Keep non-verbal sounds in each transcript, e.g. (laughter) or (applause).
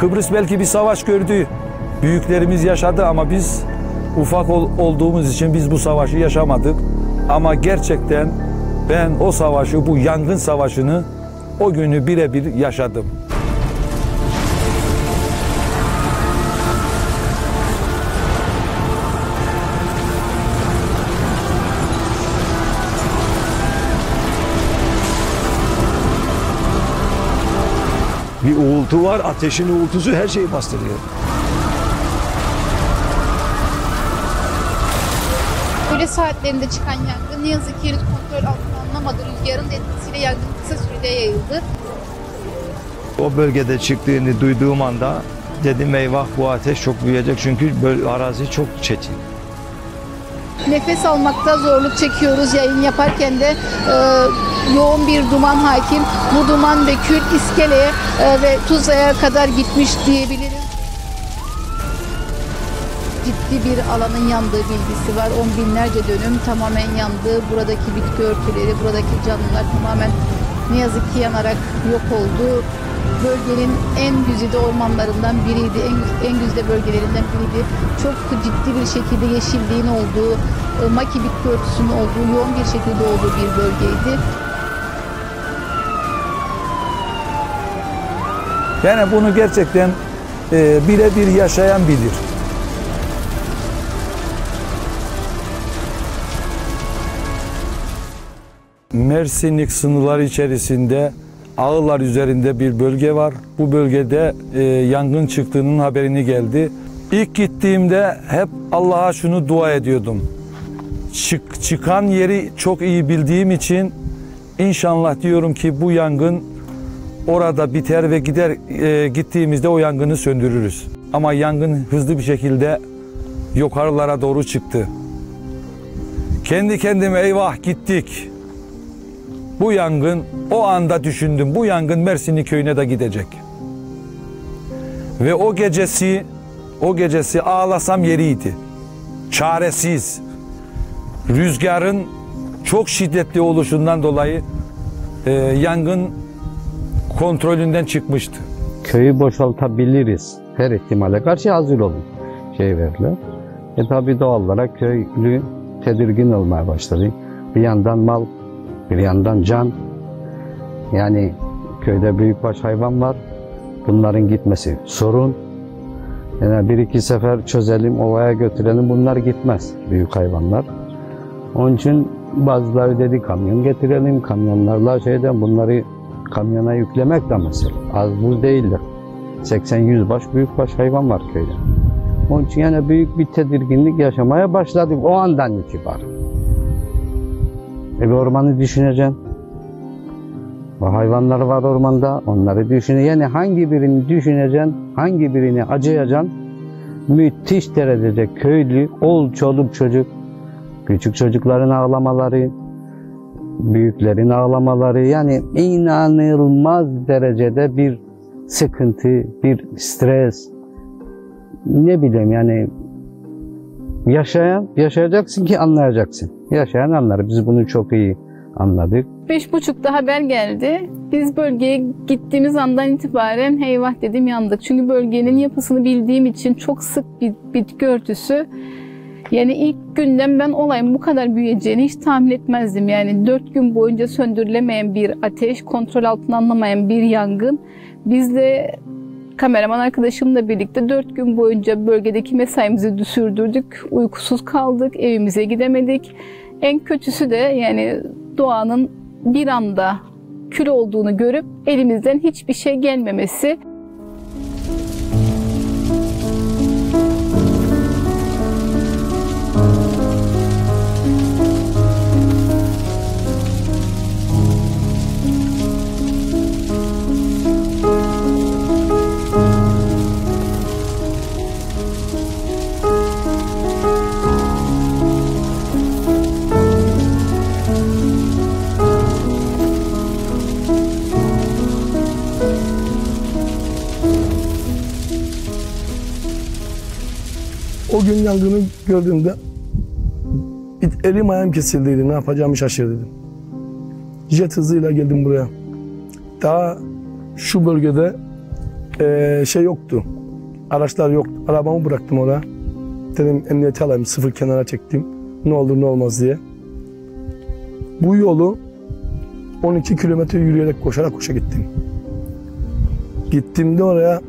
Kıbrıs belki bir savaş gördü. Büyüklerimiz yaşadı ama biz ufak ol- olduğumuz için biz bu savaşı yaşamadık. Ama gerçekten ben o savaşı, bu yangın savaşını o günü birebir yaşadım. Bir uğultu var, ateşin uğultusu her şeyi bastırıyor. Öğle saatlerinde çıkan yangın ne yazık ki henüz kontrol altına alınamadı. Rüzgarın etkisiyle yangın kısa sürede yayıldı. O bölgede çıktığını duyduğum anda dedim eyvah bu ateş çok büyüyecek çünkü arazi çok çetin. Nefes almakta zorluk çekiyoruz yayın yaparken de e, yoğun bir duman hakim. Bu duman ve kül iskeleye e, ve Tuzla'ya kadar gitmiş diyebiliriz. Ciddi bir alanın yandığı bilgisi var. On binlerce dönüm tamamen yandı. Buradaki bitki örtüleri, buradaki canlılar tamamen ne yazık ki yanarak yok oldu. Bölgenin en güzide ormanlarından biriydi, en, en güzide bölgelerinden biriydi. Çok ciddi bir şekilde yeşilliğin olduğu, e, maki bitki örtüsünün olduğu, yoğun bir şekilde olduğu bir bölgeydi. Yani bunu gerçekten e, birebir yaşayan bilir. Mersinlik sınırlar içerisinde Ağılar üzerinde bir bölge var. Bu bölgede e, yangın çıktığının haberini geldi. İlk gittiğimde hep Allah'a şunu dua ediyordum. Çık, çıkan yeri çok iyi bildiğim için inşallah diyorum ki bu yangın orada biter ve gider e, gittiğimizde o yangını söndürürüz. Ama yangın hızlı bir şekilde yukarılara doğru çıktı. Kendi kendime eyvah gittik. Bu yangın o anda düşündüm. Bu yangın Mersinli köyüne de gidecek. Ve o gecesi o gecesi ağlasam yeriydi. Çaresiz. Rüzgarın çok şiddetli oluşundan dolayı e, yangın kontrolünden çıkmıştı. köyü boşaltabiliriz. Her ihtimale karşı hazır olun şey verdiler. E tabi doğal olarak köylü tedirgin olmaya başladı. Bir yandan mal, bir yandan can. Yani köyde büyükbaş hayvan var. Bunların gitmesi sorun. Yani bir iki sefer çözelim, ovaya götürelim. Bunlar gitmez büyük hayvanlar. Onun için bazıları dedi kamyon getirelim, kamyonlarla şeyden bunları kamyona yüklemek de mesele. Az buz değildir. 80-100 baş büyükbaş hayvan var köyde. Onun için yani büyük bir tedirginlik yaşamaya başladık o andan itibaren. E bir ormanı düşüneceksin. O hayvanlar var ormanda, onları düşün. Yani hangi birini düşüneceksin, hangi birini acıyacaksın. Müthiş derecede köylü, ol çoluk çocuk, küçük çocukların ağlamaları, büyüklerin ağlamaları yani inanılmaz derecede bir sıkıntı, bir stres. Ne bileyim yani yaşayan, yaşayacaksın ki anlayacaksın. Yaşayan anlar. Biz bunu çok iyi anladık. Beş buçukta haber geldi. Biz bölgeye gittiğimiz andan itibaren eyvah dedim yandık. Çünkü bölgenin yapısını bildiğim için çok sık bir bitki örtüsü. Yani ilk günden ben olayın bu kadar büyüyeceğini hiç tahmin etmezdim. Yani dört gün boyunca söndürülemeyen bir ateş, kontrol altına alınamayan bir yangın. Biz de kameraman arkadaşımla birlikte dört gün boyunca bölgedeki mesaimizi sürdürdük. Uykusuz kaldık, evimize gidemedik. En kötüsü de yani doğanın bir anda kül olduğunu görüp elimizden hiçbir şey gelmemesi. Gün yangını gördüğümde elim ayağım kesildiydi. Ne yapacağımı şaşırdım. Jet hızıyla geldim buraya. Daha şu bölgede Ee, şey yoktu. Araçlar yok. Arabamı bıraktım oraya. Dedim emniyete alayım. Sıfır kenara çektim. Ne olur ne olmaz diye. Bu yolu 12 kilometre yürüyerek koşarak koşa gittim. Gittiğimde oraya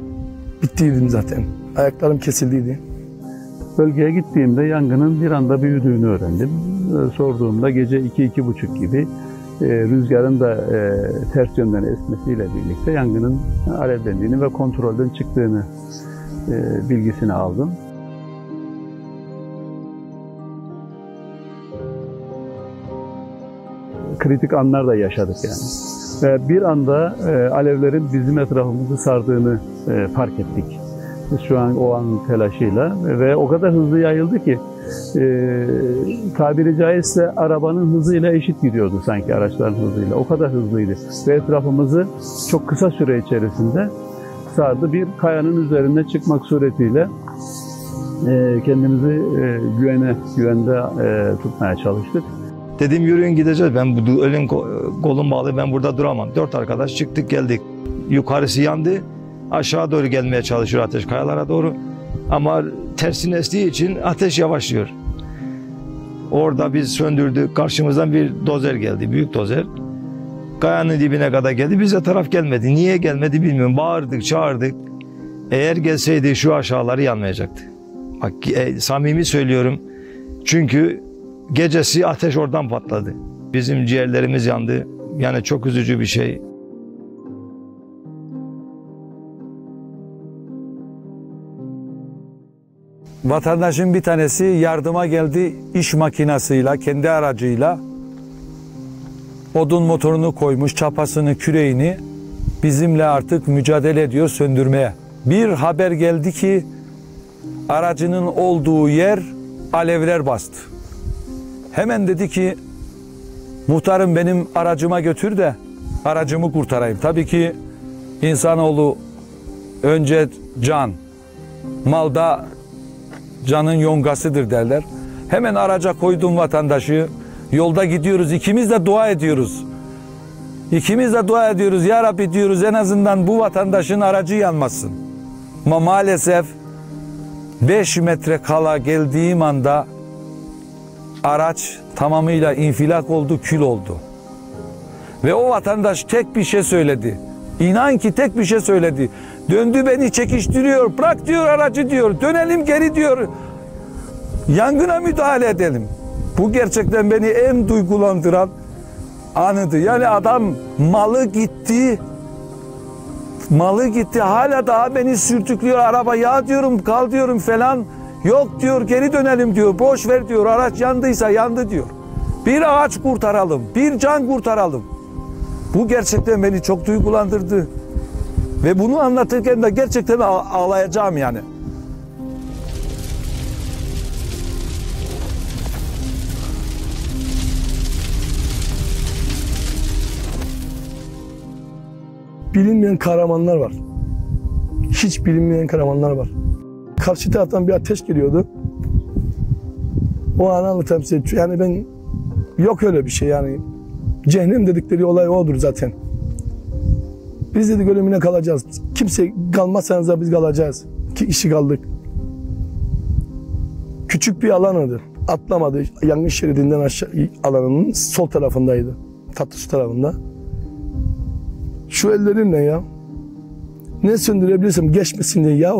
bittiydim zaten. Ayaklarım kesildiydi. Bölgeye gittiğimde yangının bir anda büyüdüğünü öğrendim. Ee, Sorduğumda gece 2-2.30 gibi e, rüzgarın da e, ters yönden esmesiyle birlikte yangının alevlendiğini ve kontrolden çıktığını e, bilgisini aldım. Kritik anlar da yaşadık yani. Ve bir anda alevlerin bizim etrafımızı sardığını fark ettik. Şu an o an telaşıyla ve o kadar hızlı yayıldı ki e, tabiri caizse arabanın hızıyla eşit gidiyordu sanki araçların hızıyla. O kadar hızlıydı. Ve etrafımızı çok kısa süre içerisinde sardı. Bir kayanın üzerine çıkmak suretiyle e, kendimizi e, güvene, güvende e, tutmaya çalıştık. Dedim yürüyün gideceğiz. Ben bu ölüm ko- kolum bağlı ben burada duramam. Dört arkadaş çıktık geldik. Yukarısı yandı. Aşağı doğru gelmeye çalışıyor ateş kayalara doğru. Ama tersine estiği için ateş yavaşlıyor. Orada biz söndürdük. Karşımızdan bir dozer geldi. Büyük dozer. Kayanın dibine kadar geldi. Bize taraf gelmedi. Niye gelmedi bilmiyorum. Bağırdık, çağırdık. Eğer gelseydi şu aşağıları yanmayacaktı. Bak e, samimi söylüyorum. Çünkü gecesi ateş oradan patladı. Bizim ciğerlerimiz yandı. Yani çok üzücü bir şey. Vatandaşın bir tanesi yardıma geldi iş makinasıyla, kendi aracıyla. Odun motorunu koymuş, çapasını, küreğini bizimle artık mücadele ediyor söndürmeye. Bir haber geldi ki aracının olduğu yer alevler bastı. Hemen dedi ki muhtarım benim aracıma götür de aracımı kurtarayım. Tabii ki insanoğlu önce can, malda canın yongasıdır derler. Hemen araca koydum vatandaşı. Yolda gidiyoruz. ikimiz de dua ediyoruz. İkimiz de dua ediyoruz. Ya Rabbi diyoruz en azından bu vatandaşın aracı yanmasın. Ama maalesef 5 metre kala geldiğim anda araç tamamıyla infilak oldu, kül oldu. Ve o vatandaş tek bir şey söyledi. İnan ki tek bir şey söyledi. Döndü beni çekiştiriyor. Bırak diyor aracı diyor. Dönelim geri diyor. Yangına müdahale edelim. Bu gerçekten beni en duygulandıran anıydı. Yani adam malı gitti. Malı gitti. Hala daha beni sürtüklüyor araba. Ya diyorum kal diyorum falan. Yok diyor geri dönelim diyor. Boş ver diyor. Araç yandıysa yandı diyor. Bir ağaç kurtaralım. Bir can kurtaralım. Bu gerçekten beni çok duygulandırdı. Ve bunu anlatırken de gerçekten ağ- ağlayacağım yani. bilinmeyen kahramanlar var. Hiç bilinmeyen kahramanlar var. Karşı taraftan bir ateş geliyordu. O anı anlatayım size. Yani ben yok öyle bir şey yani. Cehennem dedikleri olay odur zaten. Biz dedik ölümüne kalacağız. Kimse kalmazsanız da biz kalacağız. Ki işi kaldık. Küçük bir alanıydı. Atlamadı. Yangın şeridinden aşağı alanının sol tarafındaydı. Tatlısu tarafında. Şu ellerimle ya. Ne söndürebilirsem geçmesin diye ya.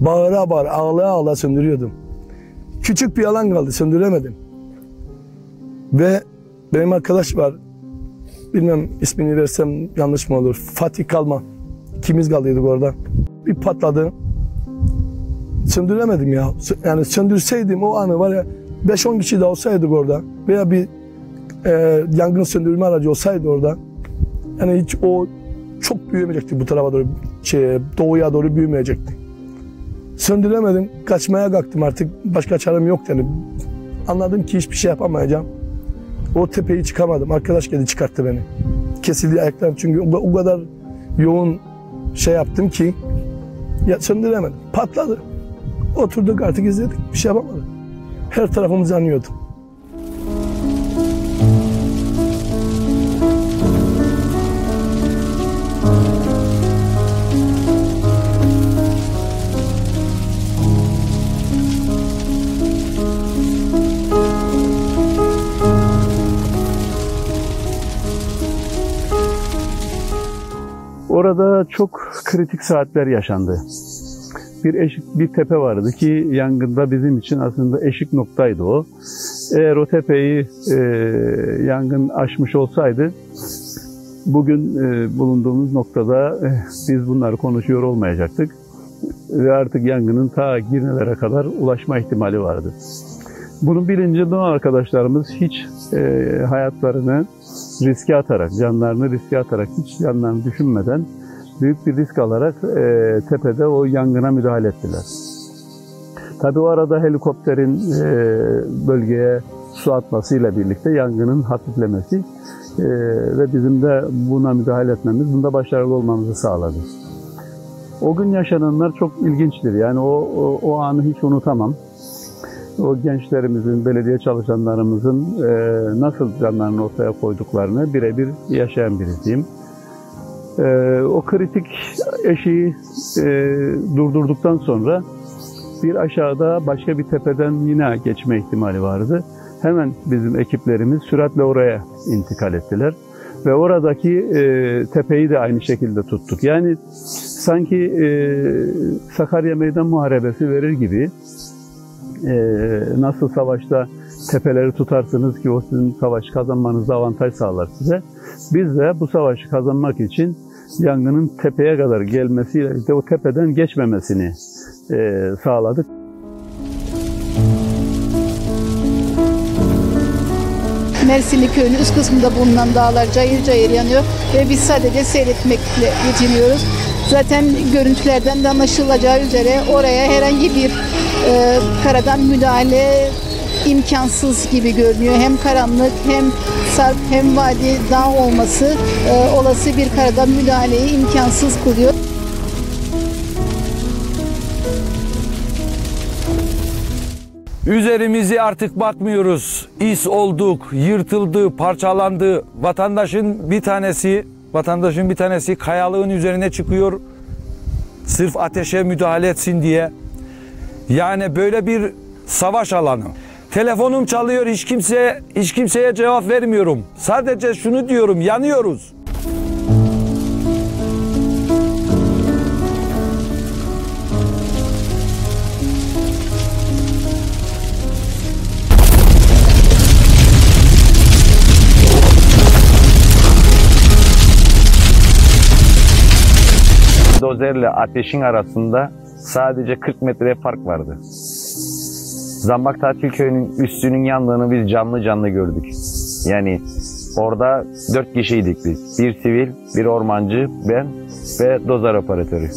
Bağıra bağıra ağlaya ağlaya söndürüyordum. Küçük bir alan kaldı söndüremedim. Ve benim arkadaş var. Bilmem ismini versem yanlış mı olur. Fatih Kalma. İkimiz kaldıydık orada. Bir patladı. Söndüremedim ya. Yani söndürseydim o anı var ya 5-10 kişi de olsaydık orada veya bir e, yangın söndürme aracı olsaydı orada yani hiç o çok büyümeyecekti bu tarafa doğru, şey, doğuya doğru büyümeyecekti. Söndüremedim, kaçmaya kalktım artık. Başka çarem yok yani. Anladım ki hiçbir şey yapamayacağım. O tepeyi çıkamadım. Arkadaş geldi çıkarttı beni. Kesildi ayaklarım çünkü o, o kadar yoğun şey yaptım ki ya söndüremedim. Patladı. Oturduk artık izledik. Bir şey yapamadık. Her tarafımız yanıyordu. Orada çok kritik saatler yaşandı. Bir eşik bir tepe vardı ki yangında bizim için aslında eşik noktaydı o. Eğer o tepeyi e, yangın aşmış olsaydı bugün e, bulunduğumuz noktada e, biz bunları konuşuyor olmayacaktık ve artık yangının ta Girne'lere kadar ulaşma ihtimali vardı. Bunun bilincinde arkadaşlarımız hiç e, hayatlarını riske atarak, canlarını riske atarak, hiç canlarını düşünmeden büyük bir risk alarak e, tepede o yangına müdahale ettiler. Tabi o arada helikopterin e, bölgeye su atmasıyla birlikte yangının hafiflemesi e, ve bizim de buna müdahale etmemiz, bunda başarılı olmamızı sağladı. O gün yaşananlar çok ilginçtir. Yani o, o, o anı hiç unutamam. O gençlerimizin, belediye çalışanlarımızın e, nasıl canlarını ortaya koyduklarını birebir yaşayan birisiyim. E, o kritik eşiği e, durdurduktan sonra bir aşağıda başka bir tepeden yine geçme ihtimali vardı. Hemen bizim ekiplerimiz süratle oraya intikal ettiler. Ve oradaki e, tepeyi de aynı şekilde tuttuk. Yani sanki e, Sakarya Meydan Muharebesi verir gibi nasıl savaşta tepeleri tutarsınız ki o sizin savaşı kazanmanızda avantaj sağlar size. Biz de bu savaşı kazanmak için yangının tepeye kadar gelmesiyle birlikte o tepeden geçmemesini e, sağladık. Mersinli köyünün üst kısmında bulunan dağlar cayır cayır yanıyor ve biz sadece seyretmekle yetiniyoruz. Zaten görüntülerden de anlaşılacağı üzere oraya herhangi bir e, karadan müdahale imkansız gibi görünüyor. Hem karanlık hem sarp hem vadi dağ olması e, olası bir karadan müdahaleyi imkansız kılıyor. Üzerimizi artık bakmıyoruz. İs olduk, yırtıldı, parçalandı. Vatandaşın bir tanesi, vatandaşın bir tanesi kayalığın üzerine çıkıyor. Sırf ateşe müdahale etsin diye. Yani böyle bir savaş alanı. Telefonum çalıyor hiç kimseye hiç kimseye cevap vermiyorum. Sadece şunu diyorum yanıyoruz. dozerle ateşin arasında sadece 40 metre fark vardı. Zambak Tatil Köyü'nün üstünün yandığını biz canlı canlı gördük. Yani orada dört kişiydik biz. Bir sivil, bir ormancı, ben ve dozer operatörü.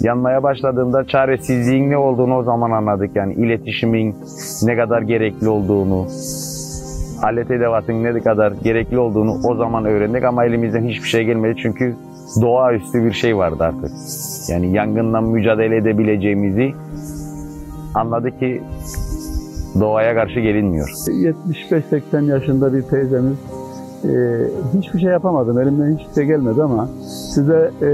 Yanmaya başladığında çaresizliğin ne olduğunu o zaman anladık. Yani iletişimin ne kadar gerekli olduğunu, alet edevatın ne kadar gerekli olduğunu o zaman öğrendik ama elimizden hiçbir şey gelmedi çünkü doğaüstü bir şey vardı artık. Yani yangınla mücadele edebileceğimizi anladık ki doğaya karşı gelinmiyor. 75-80 yaşında bir teyzemiz e, hiçbir şey yapamadım, elimden hiçbir şey gelmedi ama size e,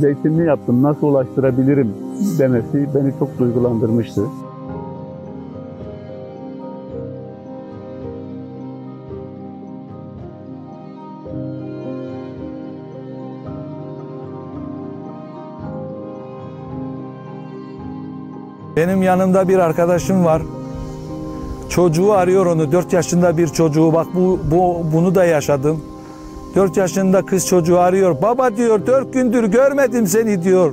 zeytinli yaptım, nasıl ulaştırabilirim demesi beni çok duygulandırmıştı. Benim yanımda bir arkadaşım var. Çocuğu arıyor onu. 4 yaşında bir çocuğu. Bak bu, bu bunu da yaşadım. 4 yaşında kız çocuğu arıyor. Baba diyor 4 gündür görmedim seni diyor.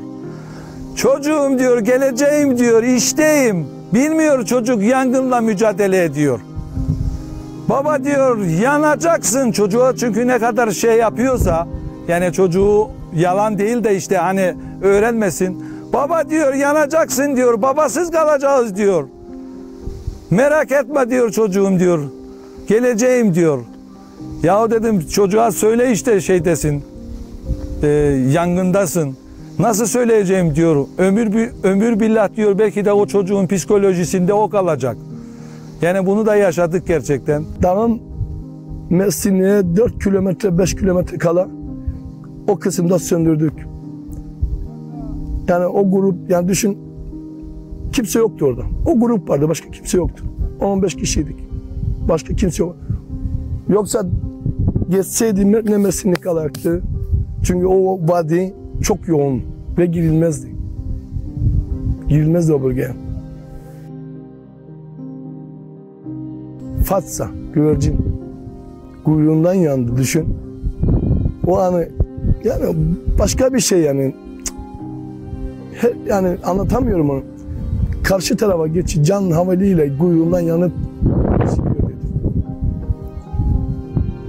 Çocuğum diyor geleceğim diyor işteyim. Bilmiyor çocuk yangınla mücadele ediyor. Baba diyor yanacaksın çocuğa çünkü ne kadar şey yapıyorsa yani çocuğu yalan değil de işte hani öğrenmesin. Baba diyor yanacaksın diyor babasız kalacağız diyor. Merak etme diyor çocuğum diyor. Geleceğim diyor. Yahu dedim çocuğa söyle işte şeydesin. E, yangındasın. Nasıl söyleyeceğim diyor. Ömür bi- ömür billah diyor belki de o çocuğun psikolojisinde o kalacak. Yani bunu da yaşadık gerçekten. Dağın Mersin'e 4 kilometre 5 kilometre kala o kısımda söndürdük. Yani o grup yani düşün kimse yoktu orada. O grup vardı başka kimse yoktu. 15 kişiydik. Başka kimse yok. Yoksa geçseydi ne Mersin'lik kalacaktı. Çünkü o vadi çok yoğun ve girilmezdi. Girilmezdi o bölgeye. Fatsa, güvercin kuyruğundan yandı düşün. O anı yani başka bir şey yani Cık. He- yani anlatamıyorum onu. Karşı tarafa geç can havaliyle kuyruğundan yanıp.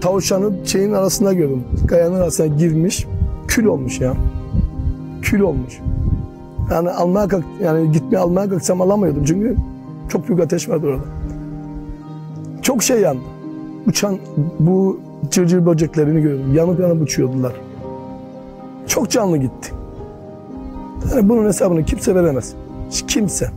Tavşanı şeyin arasında gördüm. Kayanın arasına girmiş. Kül olmuş ya. Kül olmuş. Yani almaya kalk, yani gitmeye almaya kalksam alamıyordum çünkü çok büyük ateş vardı orada. Çok şey yandı. Uçan bu cırcır böceklerini gördüm. Yanıp yanıp uçuyordular. Çok canlı gitti. Yani bunun hesabını kimse veremez. Hiç kimse.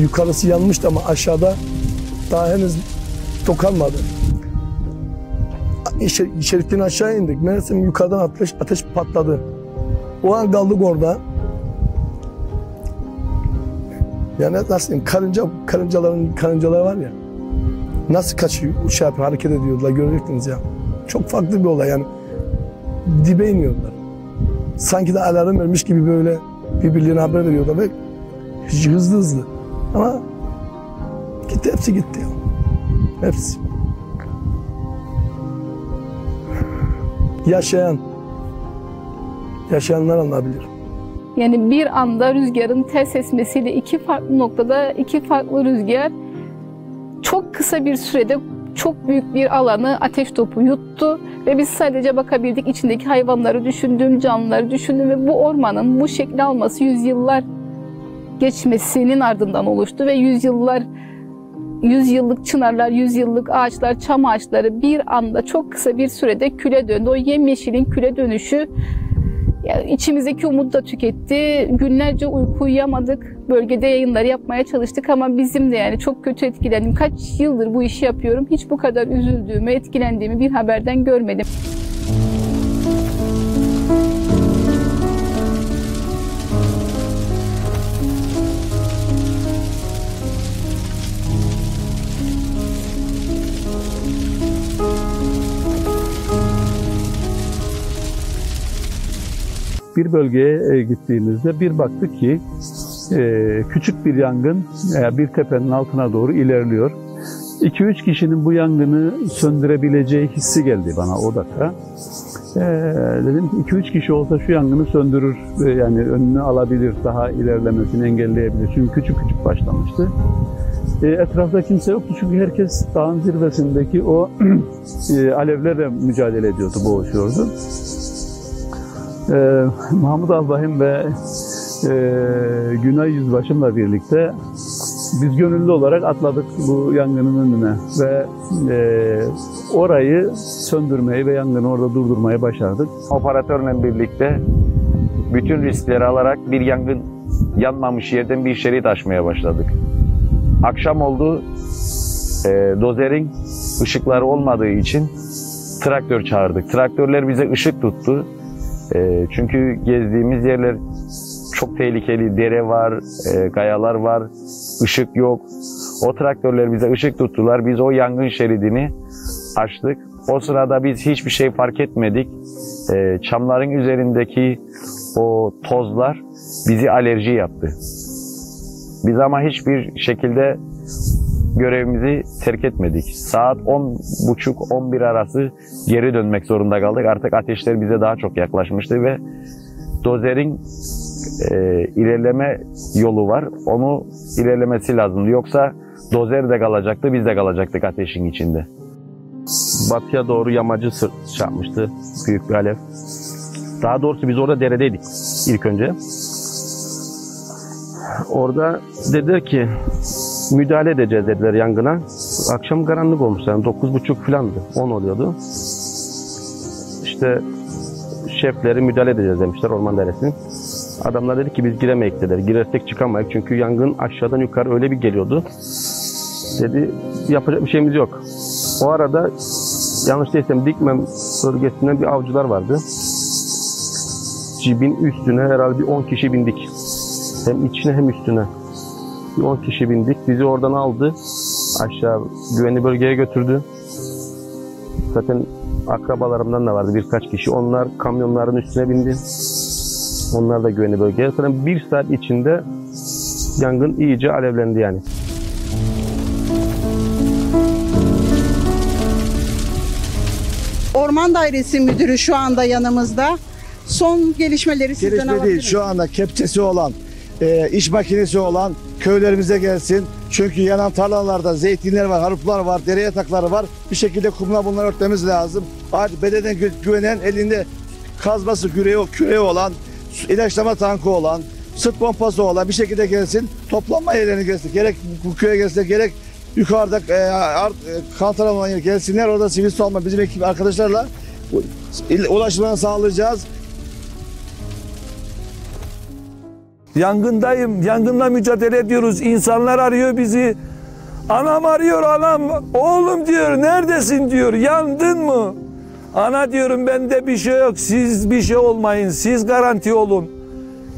Yukarısı yanmıştı ama aşağıda daha henüz dokanmadı. Şeriften aşağı indik. Meğersem yukarıdan ateş, ateş patladı. O an kaldık orada. Yani nasıl diyeyim, karınca, karıncaların karıncalar var ya. Nasıl kaçıyor, şey yapıyor, hareket ediyorlar görecektiniz ya. Çok farklı bir olay yani. Dibe iniyorlar. Sanki de alarm vermiş gibi böyle birbirlerine haber veriyorlar ve hızlı hızlı. Ama gitti hepsi gitti ya. Hepsi. Yaşayan, yaşayanlar anlayabilir. Yani bir anda rüzgarın ters esmesiyle iki farklı noktada iki farklı rüzgar çok kısa bir sürede çok büyük bir alanı ateş topu yuttu ve biz sadece bakabildik içindeki hayvanları düşündüm, canlıları düşündüm ve bu ormanın bu şekli alması yüzyıllar geçmesinin ardından oluştu ve yüzyıllar yüzyıllık çınarlar, yüzyıllık ağaçlar, çam ağaçları bir anda çok kısa bir sürede küle döndü. O yemyeşilin küle dönüşü yani içimizdeki umut da tüketti. Günlerce uyku uyuyamadık. Bölgede yayınları yapmaya çalıştık ama bizim de yani çok kötü etkilendim. Kaç yıldır bu işi yapıyorum. Hiç bu kadar üzüldüğümü, etkilendiğimi bir haberden görmedim. Bir bölgeye e, gittiğimizde bir baktık ki e, küçük bir yangın e, bir tepenin altına doğru ilerliyor. 2-3 kişinin bu yangını söndürebileceği hissi geldi bana o dakika. Dedim 2-3 kişi olsa şu yangını söndürür, yani önünü alabilir, daha ilerlemesini engelleyebilir. Çünkü küçük küçük başlamıştı. E, etrafta kimse yoktu çünkü herkes dağın zirvesindeki o (clears throat) e, alevlerle mücadele ediyordu, boğuşuyordu. Ee, Mahmut Albahim ve e, Günay Yüzbaşım'la birlikte biz gönüllü olarak atladık bu yangının önüne ve e, orayı söndürmeyi ve yangını orada durdurmayı başardık. Operatörle birlikte bütün riskleri alarak bir yangın yanmamış yerden bir şerit açmaya başladık. Akşam oldu. E, dozerin ışıkları olmadığı için traktör çağırdık. Traktörler bize ışık tuttu. E, çünkü gezdiğimiz yerler çok tehlikeli. Dere var, e, kayalar var, ışık yok. O traktörler bize ışık tuttular. Biz o yangın şeridini açtık. O sırada biz hiçbir şey fark etmedik. E, çamların üzerindeki o tozlar bizi alerji yaptı. Biz ama hiçbir şekilde görevimizi terk etmedik. Saat 10.30-11 arası geri dönmek zorunda kaldık. Artık ateşler bize daha çok yaklaşmıştı ve dozerin e, ilerleme yolu var. Onu ilerlemesi lazımdı. Yoksa dozer de kalacaktı, biz de kalacaktık ateşin içinde. batıya doğru yamacı çarpmıştı. Büyük bir alev. Daha doğrusu biz orada deredeydik ilk önce. Orada dediler ki müdahale edeceğiz dediler yangına. Akşam karanlık olmuş yani 9.30 falandı. 10 oluyordu. İşte şefleri müdahale edeceğiz demişler orman dairesinin. Adamlar dedi ki biz giremeyiz dediler. Girersek çıkamayız çünkü yangın aşağıdan yukarı öyle bir geliyordu. Dedi yapacak bir şeyimiz yok. O arada yanlış değilsem Dikmem bölgesinden bir avcılar vardı. Cibin üstüne herhalde bir 10 kişi bindik. Hem içine hem üstüne. Bir 10 kişi bindik. Bizi oradan aldı. Aşağı güvenli bölgeye götürdü. Zaten akrabalarımdan da vardı birkaç kişi. Onlar kamyonların üstüne bindi. Onlar da güvenli bölgeye. Zaten bir saat içinde yangın iyice alevlendi yani. Orman Dairesi Müdürü şu anda yanımızda. Son gelişmeleri sizden Gelişme alabilir değil. miyim? Şu anda kepçesi olan, e, iş makinesi olan köylerimize gelsin. Çünkü yanan tarlalarda zeytinler var, haruplar var, dere yatakları var. Bir şekilde kumla bunları örtmemiz lazım. Artık bedenen gü- güvenen elinde kazması küreği, küreği olan, ilaçlama tankı olan, sırt pompası olan bir şekilde gelsin. Toplanma yerlerine gelsin. Gerek bu köye gelsin, gerek yukarıda e, art, e, kantar yere gelsinler. Orada sivil savunma bizim ekip arkadaşlarla ulaşımlarını sağlayacağız. Yangındayım, yangınla mücadele ediyoruz. İnsanlar arıyor bizi. Anam arıyor anam. Oğlum diyor neredesin diyor. Yandın mı? Ana diyorum bende bir şey yok. Siz bir şey olmayın. Siz garanti olun.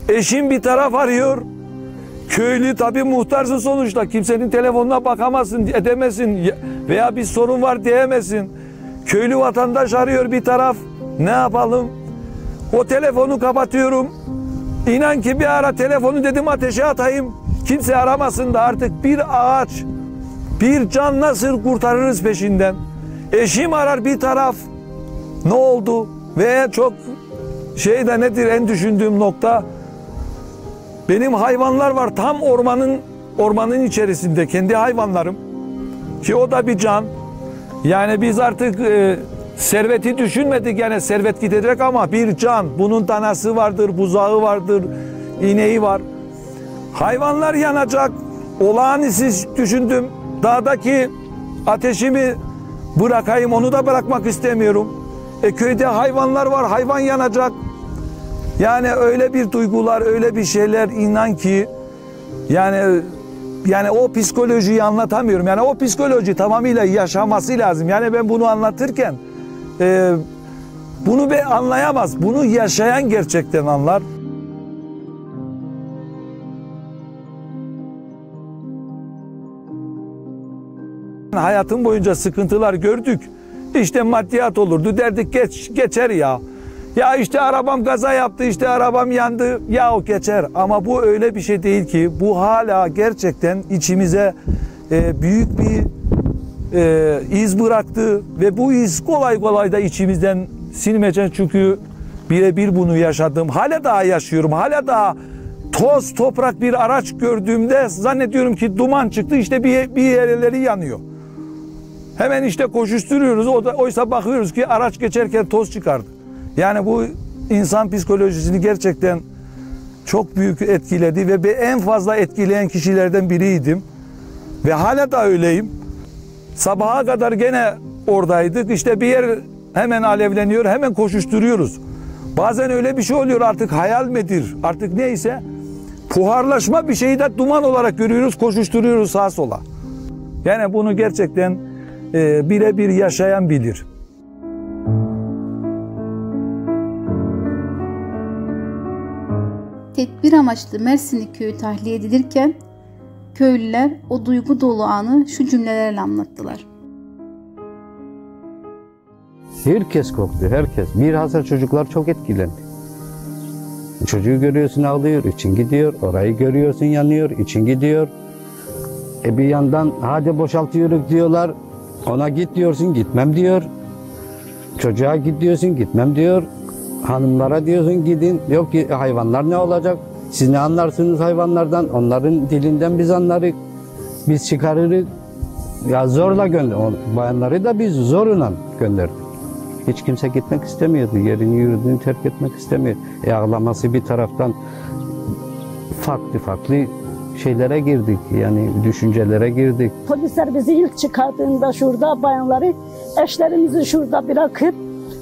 Eşim bir taraf arıyor. Köylü tabii muhtarsın sonuçta. Kimsenin telefonuna bakamazsın, edemezsin. Ya- Veya bir sorun var diyemezsin. Köylü vatandaş arıyor bir taraf. Ne yapalım? O telefonu kapatıyorum. İnan ki bir ara telefonu dedim ateşe atayım. Kimse aramasın da artık bir ağaç, bir can nasıl kurtarırız peşinden. Eşim arar bir taraf. Ne oldu? Ve çok şey de nedir en düşündüğüm nokta. Benim hayvanlar var tam ormanın ormanın içerisinde kendi hayvanlarım. Ki o da bir can. Yani biz artık e, serveti düşünmedik yani servet gidecek ama bir can. Bunun danası vardır, buzağı vardır, ineği var. Hayvanlar yanacak. Olağanüstü düşündüm. Dağdaki ateşimi bırakayım onu da bırakmak istemiyorum. E köyde hayvanlar var hayvan yanacak. Yani öyle bir duygular öyle bir şeyler inan ki yani yani o psikolojiyi anlatamıyorum. Yani o psikoloji tamamıyla yaşaması lazım. Yani ben bunu anlatırken e, bunu be anlayamaz. Bunu yaşayan gerçekten anlar. Hayatım boyunca sıkıntılar gördük. İşte maddiyat olurdu derdik geç geçer ya. Ya işte arabam kaza yaptı, işte arabam yandı. Ya o geçer. Ama bu öyle bir şey değil ki. Bu hala gerçekten içimize e, büyük bir e, iz bıraktı ve bu iz kolay kolay da içimizden silmeyecek çünkü birebir bunu yaşadım. Hala daha yaşıyorum. Hala daha toz toprak bir araç gördüğümde zannediyorum ki duman çıktı işte bir, bir yerleri yanıyor. Hemen işte koşuşturuyoruz. O da, oysa bakıyoruz ki araç geçerken toz çıkardı. Yani bu insan psikolojisini gerçekten çok büyük etkiledi ve en fazla etkileyen kişilerden biriydim. Ve hala da öyleyim. Sabaha kadar gene oradaydık. İşte bir yer hemen alevleniyor, hemen koşuşturuyoruz. Bazen öyle bir şey oluyor artık hayal midir, artık neyse. Puharlaşma bir şeyi de duman olarak görüyoruz, koşuşturuyoruz sağa sola. Yani bunu gerçekten e, birebir yaşayan bilir. Tedbir amaçlı Mersinli köyü tahliye edilirken köylüler o duygu dolu anı şu cümlelerle anlattılar. Herkes korktu, herkes. Bilhassa çocuklar çok etkilendi. Çocuğu görüyorsun ağlıyor, için gidiyor. Orayı görüyorsun yanıyor, için gidiyor. E bir yandan hadi boşaltıyoruz diyorlar. Ona git diyorsun, gitmem diyor. Çocuğa git diyorsun, gitmem diyor. Hanımlara diyorsun gidin. Yok ki hayvanlar ne olacak? Siz ne anlarsınız hayvanlardan? Onların dilinden biz anlarız. Biz çıkarırız. Ya zorla gönder. Bayanları da biz zorla gönderdik. Hiç kimse gitmek istemiyordu. Yerini yurdunu terk etmek istemiyor. E ağlaması bir taraftan farklı farklı şeylere girdik. Yani düşüncelere girdik. Polisler bizi ilk çıkardığında şurada bayanları eşlerimizi şurada bırakıp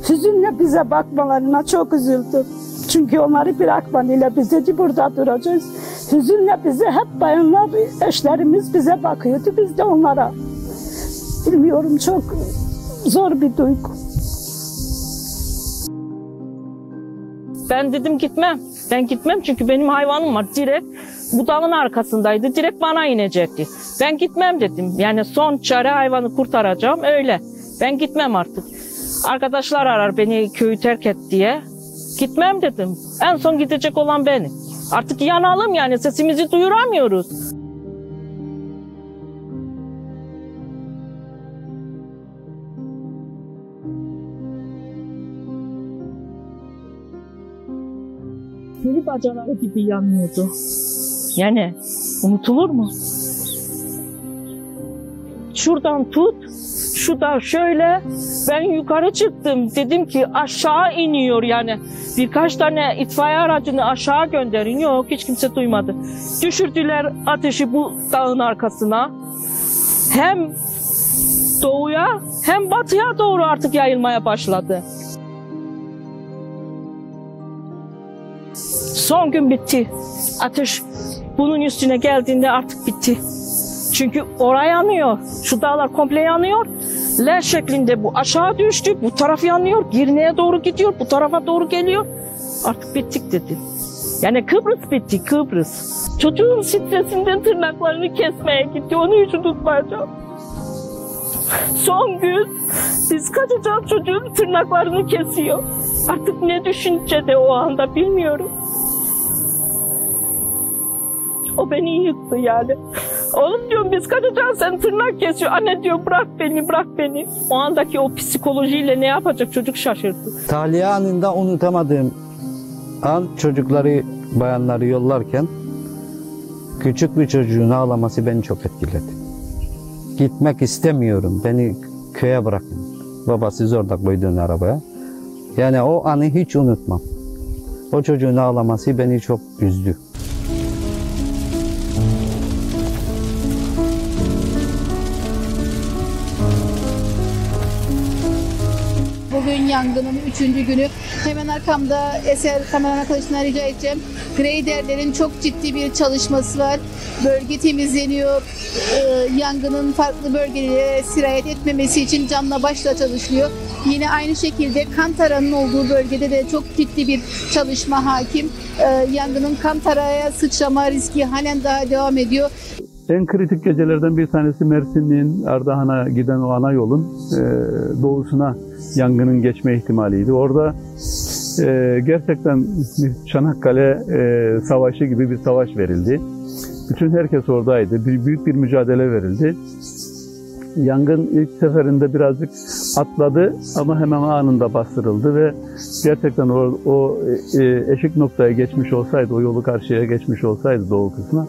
hüzünle bize bakmalarına çok üzüldüm. Çünkü onları bırakmanıyla biz de burada duracağız. Hüzünle bize hep bayanlar, eşlerimiz bize bakıyordu. Biz de onlara. Bilmiyorum çok zor bir duygu. Ben dedim gitmem. Ben gitmem çünkü benim hayvanım var. Direkt bu dağın arkasındaydı. Direkt bana inecekti. Ben gitmem dedim. Yani son çare hayvanı kurtaracağım öyle. Ben gitmem artık. Arkadaşlar arar beni köyü terk et diye. Gitmem dedim. En son gidecek olan benim. Artık yanalım yani sesimizi duyuramıyoruz. Deli bacaları gibi yanıyordu. Yani unutulur mu? Şuradan tut, şuradan şöyle. Ben yukarı çıktım. Dedim ki aşağı iniyor yani. Birkaç tane itfaiye aracını aşağı gönderin. Yok hiç kimse duymadı. Düşürdüler ateşi bu dağın arkasına. Hem doğuya hem batıya doğru artık yayılmaya başladı. Son gün bitti. Ateş bunun üstüne geldiğinde artık bitti. Çünkü oraya yanıyor. Şu dağlar komple yanıyor. L şeklinde bu aşağı düştü. Bu taraf yanıyor. Girne'ye doğru gidiyor. Bu tarafa doğru geliyor. Artık bittik dedi. Yani Kıbrıs bitti Kıbrıs. Çocuğun stresinden tırnaklarını kesmeye gitti. Onu hiç unutmayacağım. Son gün biz kaçacağız çocuğun tırnaklarını kesiyor. Artık ne düşüncede o anda bilmiyorum. O beni yıktı yani. Oğlum diyorum biz kaçacağız sen tırnak kesiyor. Anne diyor bırak beni bırak beni. O andaki o psikolojiyle ne yapacak çocuk şaşırdı. Tahliye anında unutamadığım an çocukları, bayanları yollarken küçük bir çocuğun ağlaması beni çok etkiledi. Gitmek istemiyorum, beni köye bırakın. Babası zorla koyduğun arabaya. Yani o anı hiç unutmam. O çocuğun ağlaması beni çok üzdü. Üçüncü günü. Hemen arkamda Eser kameraman arkadaşına rica edeceğim. Greyderlerin çok ciddi bir çalışması var. Bölge temizleniyor. Ee, yangının farklı bölgelere sirayet etmemesi için canla başla çalışılıyor. Yine aynı şekilde Kantara'nın olduğu bölgede de çok ciddi bir çalışma hakim. Ee, yangının Kantara'ya sıçrama riski halen daha devam ediyor. En kritik gecelerden bir tanesi Mersin'in Ardahan'a giden o ana yolun e, doğusuna yangının geçme ihtimaliydi. Orada e, gerçekten Çanakkale e, savaşı gibi bir savaş verildi. Bütün herkes oradaydı. Büyük bir mücadele verildi. Yangın ilk seferinde birazcık atladı ama hemen anında bastırıldı ve gerçekten o, o eşik noktaya geçmiş olsaydı, o yolu karşıya geçmiş olsaydı doğu kısmına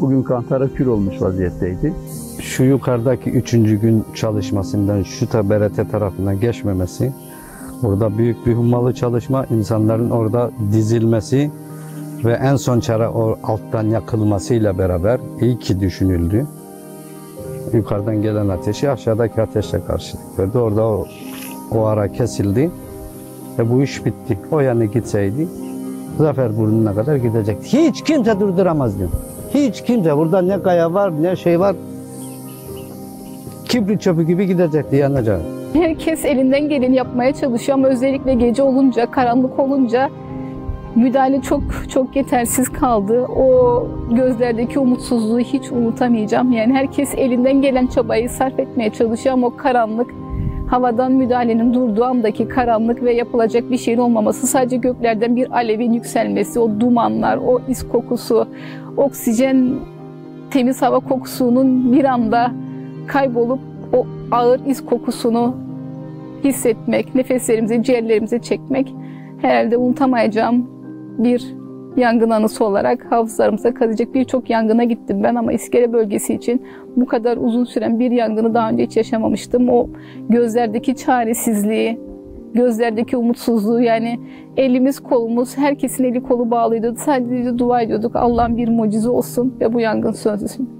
bugün Kantara kül olmuş vaziyetteydi. Şu yukarıdaki üçüncü gün çalışmasından şu ta BRT tarafına geçmemesi, burada büyük bir hummalı çalışma, insanların orada dizilmesi ve en son çare o alttan yakılmasıyla beraber iyi ki düşünüldü. Yukarıdan gelen ateşi aşağıdaki ateşle karşılık verdi. Orada o, o ara kesildi ve bu iş bitti. O yana gitseydi Zafer burnuna kadar gidecekti. Hiç kimse durduramaz diyor. Hiç kimse. Burada ne kaya var ne şey var. Kibrit çöpü gibi gidecekti yanacak. Herkes elinden geleni yapmaya çalışıyor ama özellikle gece olunca, karanlık olunca müdahale çok çok yetersiz kaldı. O gözlerdeki umutsuzluğu hiç unutamayacağım. Yani herkes elinden gelen çabayı sarf etmeye çalışıyor ama o karanlık, havadan müdahalenin durduğu andaki karanlık ve yapılacak bir şeyin olmaması, sadece göklerden bir alevin yükselmesi, o dumanlar, o is kokusu, oksijen, temiz hava kokusunun bir anda kaybolup o ağır iz kokusunu hissetmek, nefeslerimize, ciğerlerimize çekmek herhalde unutamayacağım bir yangın anısı olarak hafızalarımıza kalacak. Birçok yangına gittim ben ama İskele bölgesi için bu kadar uzun süren bir yangını daha önce hiç yaşamamıştım. O gözlerdeki çaresizliği, gözlerdeki umutsuzluğu yani elimiz kolumuz, herkesin eli kolu bağlıydı. Sadece dua ediyorduk Allah'ın bir mucize olsun ve bu yangın sönsün.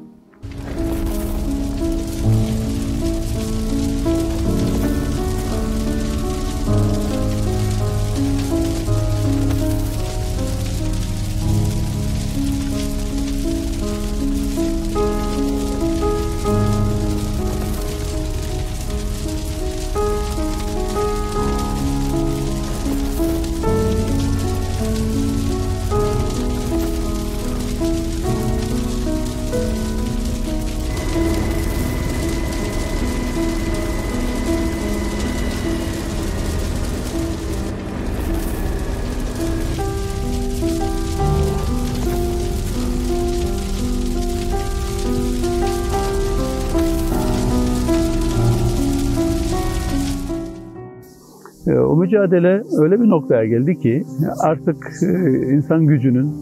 O mücadele öyle bir noktaya geldi ki artık e, insan gücünün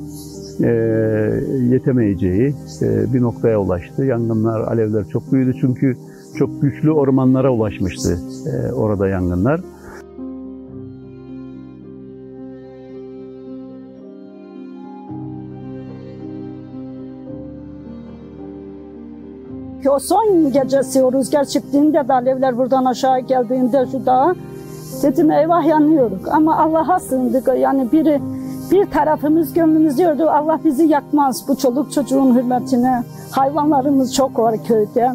e, yetemeyeceği e, bir noktaya ulaştı. Yangınlar, alevler çok büyüdü çünkü çok güçlü ormanlara ulaşmıştı orada yangınlar. O son gecesi o rüzgar çıktığında da alevler buradan aşağı geldiğinde şu dağa dedim eyvah yanıyoruz. Ama Allah'a sığındık. Yani biri bir tarafımız gönlümüz diyordu Allah bizi yakmaz bu çoluk çocuğun hürmetine. Hayvanlarımız çok var köyde.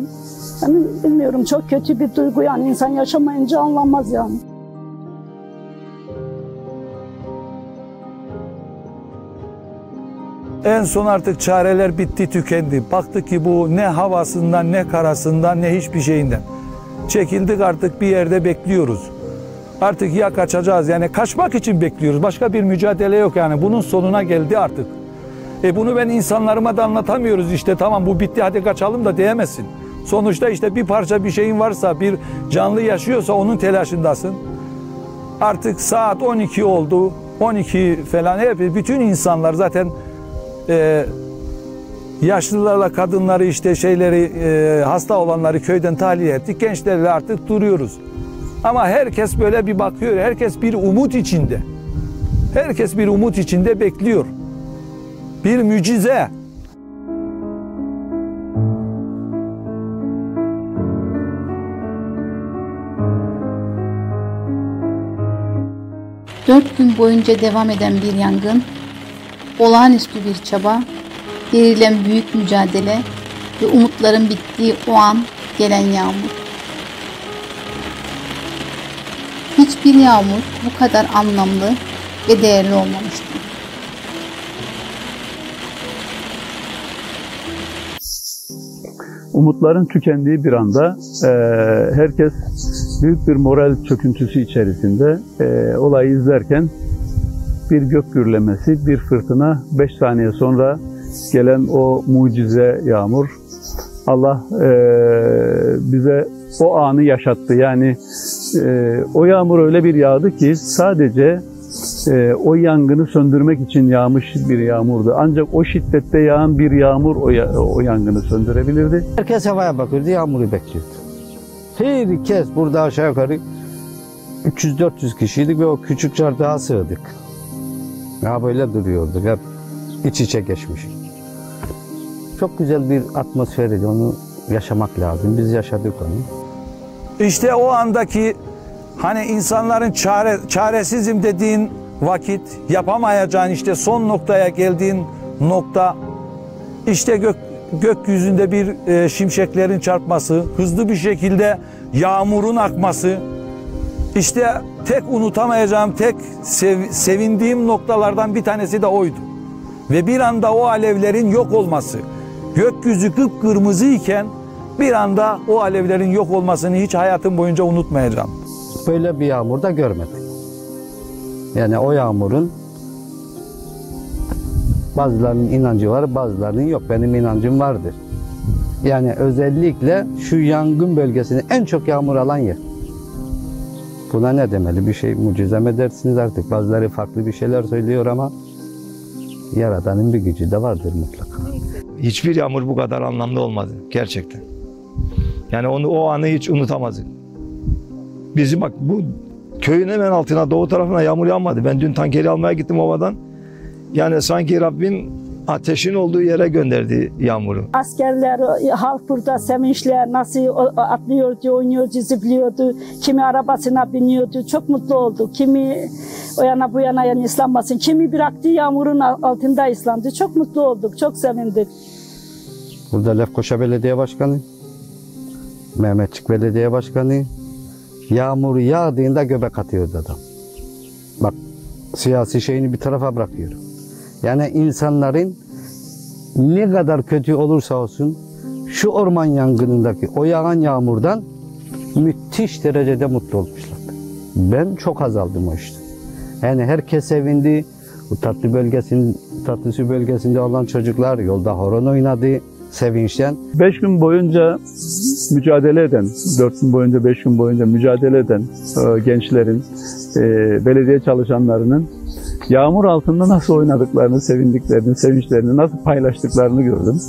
Yani bilmiyorum çok kötü bir duygu yani insan yaşamayınca anlamaz yani. En son artık çareler bitti tükendi. Baktık ki bu ne havasından ne karasından ne hiçbir şeyinden. Çekildik artık bir yerde bekliyoruz. Artık ya kaçacağız yani kaçmak için bekliyoruz. Başka bir mücadele yok yani bunun sonuna geldi artık. E bunu ben insanlarıma da anlatamıyoruz işte tamam bu bitti hadi kaçalım da diyemezsin. Sonuçta işte bir parça bir şeyin varsa bir canlı yaşıyorsa onun telaşındasın. Artık saat 12 oldu. 12 falan hep bütün insanlar zaten e, yaşlılarla kadınları işte şeyleri e, hasta olanları köyden tahliye ettik. Gençlerle artık duruyoruz. Ama herkes böyle bir bakıyor. Herkes bir umut içinde. Herkes bir umut içinde bekliyor. Bir mucize. Dört gün boyunca devam eden bir yangın, olağanüstü bir çaba, verilen büyük mücadele ve umutların bittiği o an gelen yağmur. Hiçbir yağmur bu kadar anlamlı ve değerli olmamıştı. Umutların tükendiği bir anda e, herkes büyük bir moral çöküntüsü içerisinde e, olayı izlerken bir gök gürlemesi, bir fırtına, 5 saniye sonra gelen o mucize yağmur Allah e, bize o anı yaşattı. Yani e, o yağmur öyle bir yağdı ki sadece e, o yangını söndürmek için yağmış bir yağmurdu. Ancak o şiddette yağan bir yağmur o, o yangını söndürebilirdi. Herkes havaya bakıyordu, yağmuru bekliyordu. Herkes burada aşağı yukarı 300-400 kişiydik ve o küçük çardağa sığdık. Ya böyle duruyorduk, hep iç içe geçmişik. Çok güzel bir atmosferdi, onu yaşamak lazım. Biz yaşadık onu. İşte o andaki hani insanların çare, çaresizim dediğin vakit yapamayacağın işte son noktaya geldiğin nokta işte gök, gökyüzünde bir e, şimşeklerin çarpması, hızlı bir şekilde yağmurun akması. İşte tek unutamayacağım, tek sev- sevindiğim noktalardan bir tanesi de oydu. Ve bir anda o alevlerin yok olması. Gökyüzü kıpkırmızı iken bir anda o alevlerin yok olmasını hiç hayatım boyunca unutmayacağım. Böyle bir yağmur da görmedik. Yani o yağmurun bazılarının inancı var, bazılarının yok. Benim inancım vardır. Yani özellikle şu yangın bölgesinde en çok yağmur alan yer. Buna ne demeli? Bir şey mucize mi dersiniz artık? Bazıları farklı bir şeyler söylüyor ama Yaradan'ın bir gücü de vardır mutlaka. Hiçbir yağmur bu kadar anlamlı olmadı gerçekten. Yani onu o anı hiç unutamazdık. Bizim bak bu köyün hemen altına doğu tarafına yağmur yağmadı. Ben dün tankeri almaya gittim ovadan. Yani sanki Rabbim ateşin olduğu yere gönderdi yağmuru. Askerler, halk burada sevinçle nasıl atlıyordu, oynuyordu, zıplıyordu. Kimi arabasına biniyordu. Çok mutlu olduk. Kimi o yana bu yana yani ıslanmasın. Kimi bıraktı yağmurun altında ıslandı. Çok mutlu olduk. Çok sevindik. Burada Lefkoşa Belediye Başkanı, Mehmetçik Belediye Başkanı, yağmur yağdığında göbek atıyordu adam. Bak siyasi şeyini bir tarafa bırakıyorum. Yani insanların ne kadar kötü olursa olsun şu orman yangınındaki o yağan yağmurdan müthiş derecede mutlu olmuşlar. Ben çok azaldım o işte. Yani herkes sevindi. Bu tatlı bölgesinin, tatlısı bölgesinde olan çocuklar yolda horon oynadı sevinçten. Beş gün boyunca mücadele eden, dört gün boyunca, beş gün boyunca mücadele eden e, gençlerin e, belediye çalışanlarının yağmur altında nasıl oynadıklarını, sevindiklerini, sevinçlerini nasıl paylaştıklarını gördüm.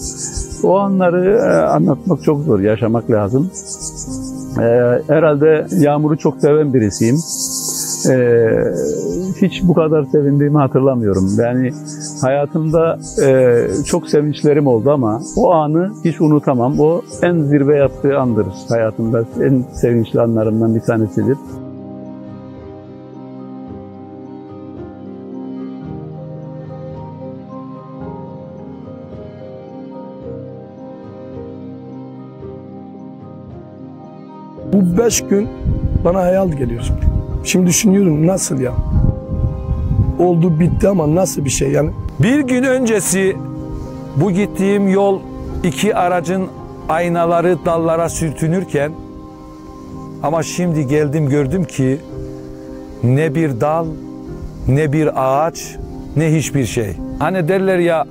O anları e, anlatmak çok zor, yaşamak lazım. E, herhalde yağmuru çok seven birisiyim. E, hiç bu kadar sevindiğimi hatırlamıyorum. Yani hayatımda e, çok sevinçlerim oldu ama o anı hiç unutamam. O en zirve yaptığı andır hayatımda. En sevinçli anlarımdan bir tanesidir. Bu beş gün bana hayal geliyor şimdi. Şimdi düşünüyorum nasıl ya? Oldu bitti ama nasıl bir şey yani? Bir gün öncesi bu gittiğim yol iki aracın aynaları dallara sürtünürken ama şimdi geldim gördüm ki ne bir dal ne bir ağaç ne hiçbir şey. Hani derler ya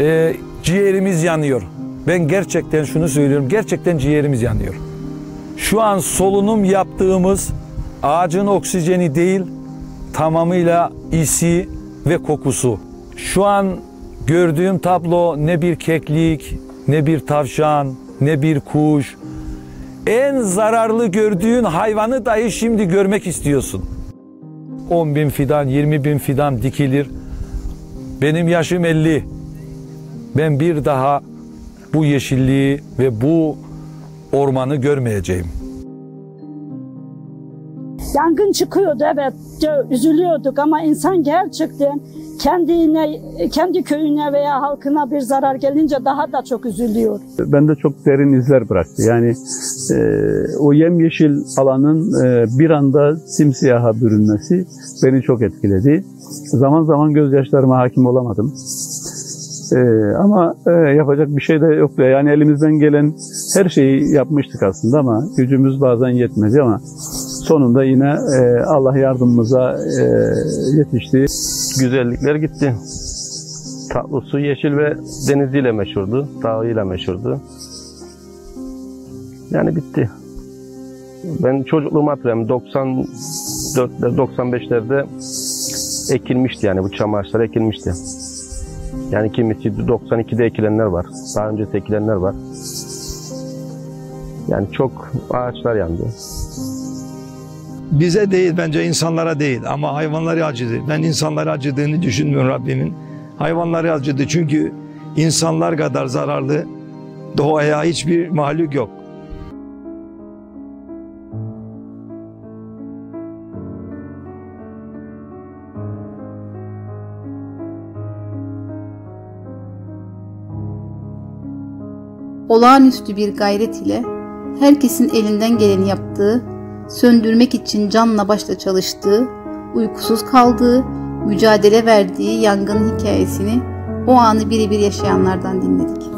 e, ciğerimiz yanıyor. Ben gerçekten şunu söylüyorum gerçekten ciğerimiz yanıyor. Şu an solunum yaptığımız ağacın oksijeni değil tamamıyla isi ve kokusu. Şu an gördüğüm tablo ne bir keklik, ne bir tavşan, ne bir kuş. En zararlı gördüğün hayvanı dahi şimdi görmek istiyorsun. 10 bin fidan, 20 bin fidan dikilir. Benim yaşım 50. Ben bir daha bu yeşilliği ve bu ormanı görmeyeceğim. Yangın çıkıyordu evet üzülüyorduk ama insan gerçekten kendine, kendi köyüne veya halkına bir zarar gelince daha da çok üzülüyor. Bende çok derin izler bıraktı. Yani e, o yemyeşil alanın e, bir anda simsiyaha bürünmesi beni çok etkiledi. Zaman zaman gözyaşlarıma hakim olamadım. E, ama e, yapacak bir şey de yoktu. Yani elimizden gelen her şeyi yapmıştık aslında ama gücümüz bazen yetmedi ama sonunda yine e, Allah yardımımıza e, yetişti. Güzellikler gitti. Tatlı su, yeşil ve deniziyle meşhurdu, dağıyla meşhurdu. Yani bitti. Ben çocukluğumu hatırlıyorum. 94'lerde, 95'lerde ekilmişti yani bu çam ağaçları ekilmişti. Yani kimisi 92'de ekilenler var. Daha önce ekilenler var. Yani çok ağaçlar yandı. Bize değil bence insanlara değil ama hayvanlara acıdı. Ben insanlara acıdığını düşünmüyorum Rabbimin. Hayvanlara acıdı çünkü insanlar kadar zararlı doğaya hiçbir mahluk yok. Olağanüstü bir gayret ile herkesin elinden geleni yaptığı, söndürmek için canla başla çalıştığı, uykusuz kaldığı, mücadele verdiği yangın hikayesini o anı birebir yaşayanlardan dinledik.